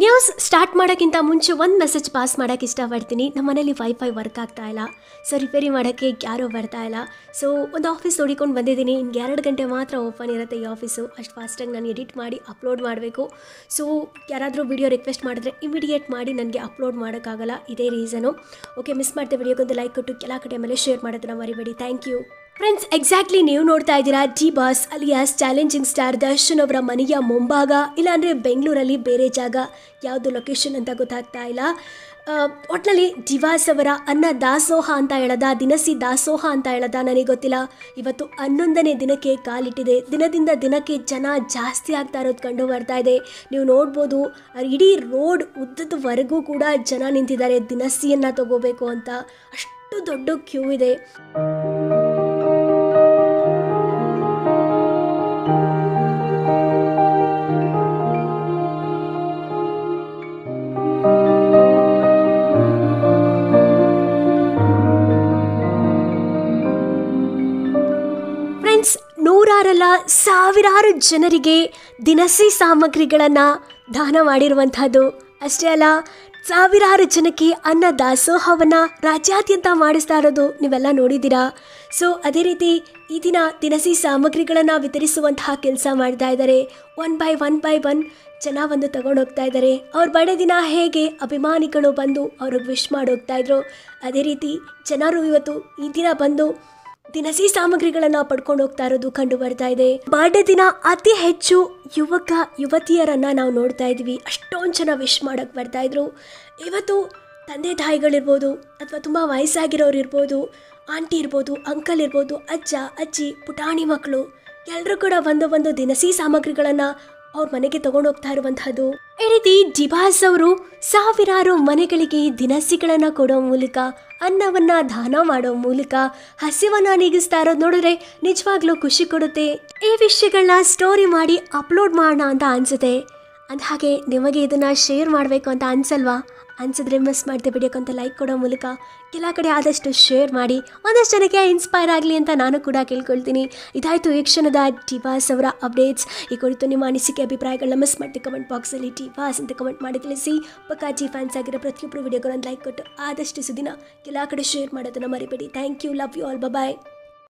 News start ಮಾಡೋಕ್ಕಿಂತ ಮುಂಚೆ ಒಂದು ಮೆಸೇಜ್ ಪಾಸ್ ಮಾಡೋಕ್ಕೆ ಇಷ್ಟಪಡ್ತೀನಿ. ನಮ್ಮ ಮನೇಲಿ ವೈಫೈ ವರ್ಕ್ ಆಗ್ತಾ ಇಲ್ಲ. ಸೊ ರಿಪೇರಿ ಮಾಡೋಕ್ಕೆ ಯಾರೂ ಬರ್ತಾ ಇಲ್ಲ. ಸೊ ಒಂದು ಆಫೀಸ್ ನೋಡಿಕೊಂಡು ಬಂದಿದ್ದೀನಿ. ಹಿಂಗೆ ಎರಡು ಗಂಟೆ ಮಾತ್ರ ಓಪನ್ ಇರುತ್ತೆ ಈ ಆಫೀಸು ಅಷ್ಟು ಫಾಸ್ಟಾಗಿ ನಾನು ಎಡಿಟ್ ಮಾಡಿ ಅಪ್ಲೋಡ್ ಮಾಡಬೇಕು. ಸೊ ಯಾರಾದರೂ ವಿಡಿಯೋ ರಿಕ್ವೆಸ್ಟ್ ಮಾಡಿದ್ರೆ ಇಮಿಡಿಯೇಟ್ ಮಾಡಿ ನನಗೆ ಅಪ್ಲೋಡ್ ಮಾಡೋಕ್ಕಾಗಲ್ಲ. ಇದೇ ರೀಸನು ಓಕೆ ಮಿಸ್ ಮಾಡ್ದೆ ವಿಡಿಯೋಗೊಂದು ಲೈಕ್ ಕೊಟ್ಟು ಕೆಲ ಕಡೆ ಮೇಲೆ ಶೇರ್ ಮಾಡೋದನ್ನ ಮರಿಬೇಡಿ. ಥ್ಯಾಂಕ್ ಯು ಫ್ರೆಂಡ್ಸ್ ಎಕ್ಸಾಕ್ಟ್ಲಿ ನೀವು ನೋಡ್ತಾ ಇದ್ದೀರಾ D boss alias challenging star Darshan ಅವರ ಮನೆಯ ಮುಂಭಾಗ, ಇಲ್ಲಾಂದರೆ ಬೆಂಗಳೂರಲ್ಲಿ ಬೇರೆ ಜಾಗ. ಯಾವುದು ಲೊಕೇಶನ್ ಅಂತ ಗೊತ್ತಾಗ್ತಾ ಇಲ್ಲ. ಒಟ್ಟಿನಲ್ಲಿ ಡಿವಾಸ್ ಅವರ ಅನ್ನ ದಾಸೋಹ ಅಂತ ಹೇಳದ, ದಿನಸಿ ದಾಸೋಹ ಅಂತ ಹೇಳದ ನನಗೆ ಗೊತ್ತಿಲ್ಲ. ಇವತ್ತು ಹನ್ನೊಂದನೇ ದಿನಕ್ಕೆ ಕಾಲಿಟ್ಟಿದೆ. ದಿನದಿಂದ ದಿನಕ್ಕೆ ಜನ ಜಾಸ್ತಿ ಆಗ್ತಾ ಇರೋದು ಕಂಡು ಬರ್ತಾ ಇದೆ. ನೀವು ನೋಡ್ಬೋದು, ಇಡೀ ರೋಡ್ ಉದ್ದದವರೆಗೂ ಕೂಡ ಜನ ನಿಂತಿದ್ದಾರೆ. ದಿನಸಿಯನ್ನು ತಗೋಬೇಕು ಅಂತ. ಅಷ್ಟು ದೊಡ್ಡ ಕ್ಯೂ ಇದೆ. ನೂರಾರಲ್ಲ ಸಾವಿರಾರು ಜನರಿಗೆ ದಿನಸಿ ಸಾಮಗ್ರಿಗಳನ್ನು ದಾನ ಮಾಡಿರುವಂಥದ್ದು ಅಷ್ಟೇ ಅಲ್ಲ, ಸಾವಿರಾರು ಜನಕ್ಕೆ ಅನ್ನ ದಾಸೋಹವನ್ನು ರಾಜ್ಯಾದ್ಯಂತ ಮಾಡಿಸ್ತಾ ಇರೋದು ನೀವೆಲ್ಲ ನೋಡಿದ್ದೀರಾ? ಸೊ ಅದೇ ರೀತಿ ಈ ದಿನ ದಿನಸಿ ಸಾಮಗ್ರಿಗಳನ್ನು ವಿತರಿಸುವಂತಹ ಕೆಲಸ ಮಾಡ್ತಾ ಇದ್ದಾರೆ. One by one by one ಜನ ಬಂದು ತಗೊಂಡು ಹೋಗ್ತಾ ಇದ್ದಾರೆ. ಅವ್ರ ಬಡ ದಿನ ಹೇಗೆ ಅಭಿಮಾನಿಗಳು ಬಂದು ಅವ್ರಿಗೆ ವಿಶ್ ಮಾಡೋಗ್ತಾ ಇದ್ರು, ಅದೇ ರೀತಿ ಜನರು ಇವತ್ತು ಈ ದಿನ ಬಂದು ದಿನಸಿ ಸಾಮಗ್ರಿಗಳನ್ನ ಪಡ್ಕೊಂಡು ಹೋಗ್ತಾ ಇರೋದು ಕಂಡು ಬರ್ತಾ ಇದೆ. ಬರ್ಡೇ ದಿನ ಅತಿ ಹೆಚ್ಚು ಯುವಕ, ಯುವತಿಯರನ್ನ ನಾವು ನೋಡ್ತಾ ಇದ್ವಿ ಅಷ್ಟೊಂದು ಜನ ವಿಶ್ ಮಾಡಕ್ ಬರ್ತಾ ಇದ್ರು. ಇವತ್ತು ತಂದೆ ತಾಯಿಗಳಿರ್ಬೋದು ಅಥವಾ ತುಂಬ ವಯಸ್ಸಾಗಿರೋರು ಇರ್ಬೋದು, ಆಂಟಿ ಇರ್ಬೋದು, ಅಂಕಲ್ ಇರ್ಬೋದು, ಅಜ್ಜ, ಅಜ್ಜಿ, ಪುಟಾಣಿ ಮಕ್ಕಳು ಎಲ್ಲರೂ ಕೂಡ ಒಂದು ಒಂದು ದಿನಸಿ ಸಾಮಗ್ರಿಗಳನ್ನು ಅವ್ರ ಮನೆಗೆ ತಗೊಂಡು ಹೋಗ್ತಾ ಇರುವಂತಹದ್ದು ಈ ರೀತಿ ಡಿಬಾಸ್ ಅವರು ಸಾವಿರಾರು ಮನೆಗಳಿಗೆ ದಿನಸಿಗಳನ್ನು ಕೊಡೋ ಮೂಲಕ, ಅನ್ನವನ್ನ ದಾನ ಮಾಡೋ ಮೂಲಕ ಹಸಿವನ್ನ ನೀಗಿಸ್ತಾ ಇರೋದು ನೋಡಿದ್ರೆ ನಿಜವಾಗ್ಲೂ ಖುಷಿ ಕೊಡುತ್ತೆ. ಈ ವಿಷಯಗಳನ್ನ ಸ್ಟೋರಿ ಮಾಡಿ ಅಪ್ಲೋಡ್ ಮಾಡೋಣ ಅಂತ ಅನ್ಸುತ್ತೆ. ಹಾಗೆ ನಿಮಗೆ ಇದನ್ನು ಶೇರ್ ಮಾಡಬೇಕು ಅಂತ ಅನ್ಸಲ್ವಾ? ಅನ್ಸಿದ್ರೆ ಮಿಸ್ ಮಾಡಿದೆ ಬಿಡಿಯೋಕೆ ಅಂತ ಲೈಕ್ ಕೊಡೋ ಮೂಲಕ ಕೆಲ ಕಡೆ ಆದಷ್ಟು ಶೇರ್ ಮಾಡಿ, ಒಂದಷ್ಟು ಜನಕ್ಕೆ ಇನ್ಸ್ಪೈರ್ ಆಗಲಿ ಅಂತ ನಾನು ಕೂಡ ಕೇಳ್ಕೊಳ್ತೀನಿ. ಇದಾಯಿತು ಈ ಕ್ಷಣದ ಟಿವಾಸ್ ಅವರ ಅಪ್ಡೇಟ್ಸ್ ಈ ಕುರಿತು ನಿಮ್ಮ ಅನಿಸಿಕೆ, ಅಭಿಪ್ರಾಯಗಳನ್ನ ಮಿಸ್ ಮಾಡಿ ಕಮೆಂಟ್ ಬಾಕ್ಸಲ್ಲಿ ಟಿವಾಸ್ ಅಂತ ಕಮೆಂಟ್ ಮಾಡಿ ತಿಳಿಸಿ. ಪಕ್ಕಾ ಫ್ಯಾನ್ಸ್ ಆಗಿರೋ ಪ್ರತಿಯೊಬ್ಬರು ವಿಡಿಯೋಗಳನ್ನು ಲೈಕ್ ಕೊಟ್ಟು ಆದಷ್ಟು ಸುದಿನ ಕೆಲ ಕಡೆ ಶೇರ್ ಮಾಡೋದನ್ನು ಮರಿಬೇಡಿ. Thank you love you all bye